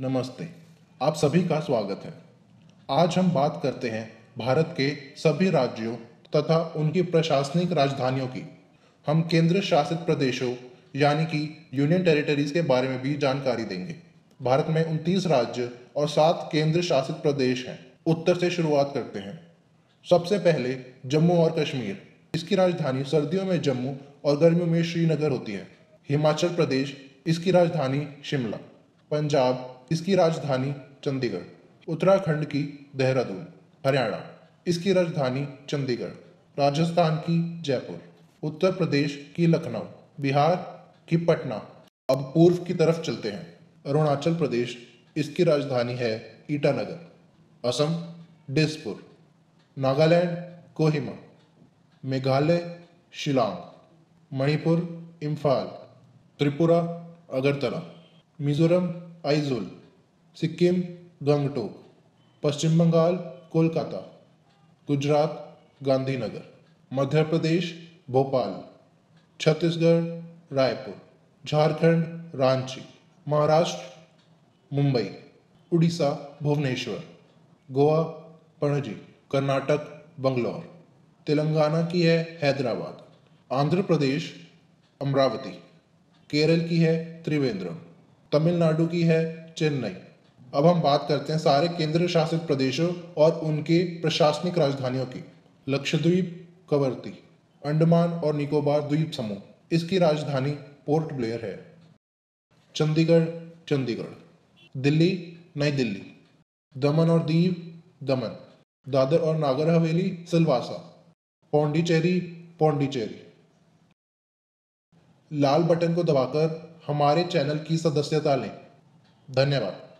नमस्ते। आप सभी का स्वागत है। आज हम बात करते हैं भारत के सभी राज्यों तथा उनकी प्रशासनिक राजधानियों की। हम केंद्र शासित प्रदेशों, यानी कि यूनियन टेरिटरीज के बारे में भी जानकारी देंगे। भारत में उनतीस राज्य और सात केंद्र शासित प्रदेश हैं। उत्तर से शुरुआत करते हैं। सबसे पहले जम्मू और कश्मीर। इसकी राजधानी सर्दियों में जम्मू और गर्मियों में श्रीनगर होती है। हिमाचल प्रदेश। इसकी राजधानी शिमला। पंजाब इसकी राजधानी चंडीगढ़, उत्तराखंड की देहरादून, हरियाणा। इसकी राजधानी चंडीगढ़, राजस्थान की जयपुर, उत्तर प्रदेश की लखनऊ, बिहार की पटना। अब पूर्व की तरफ़ चलते हैं। अरुणाचल प्रदेश, इसकी राजधानी है ईटानगर। असम, डिसपुर। नागालैंड, कोहिमा। मेघालय, शिलांग। मणिपुर, इम्फाल। त्रिपुरा, अगरतला। मिजोरम आइजोल, सिक्किम गंगटोक पश्चिम बंगाल, कोलकाता, गुजरात, गांधीनगर, मध्य प्रदेश, भोपाल, छत्तीसगढ़, रायपुर, झारखंड, रांची, महाराष्ट्र, मुंबई, उड़ीसा, भुवनेश्वर, गोवा, पणजी, कर्नाटक, बंगलौर, तेलंगाना की है हैदराबाद, आंध्र प्रदेश, अमरावती, केरल की है त्रिवेंद्रम। तमिलनाडु की है चेन्नई। अब हम बात करते हैं सारे केंद्र शासित प्रदेशों और उनके प्रशासनिक राजधानियों की। लक्षद्वीप, कवरती, अंडमान और निकोबार द्वीप समूह। इसकी राजधानी पोर्ट ब्लेयर है। चंडीगढ़ चंडीगढ़। दिल्ली, नई दिल्ली। दमन और दीव, दमन। दादर और नागर हवेली, सिलवासा। पौंडीचेरी पौंडीचेरी। लाल बटन को दबाकर हमारे चैनल की सदस्यता लें। धन्यवाद।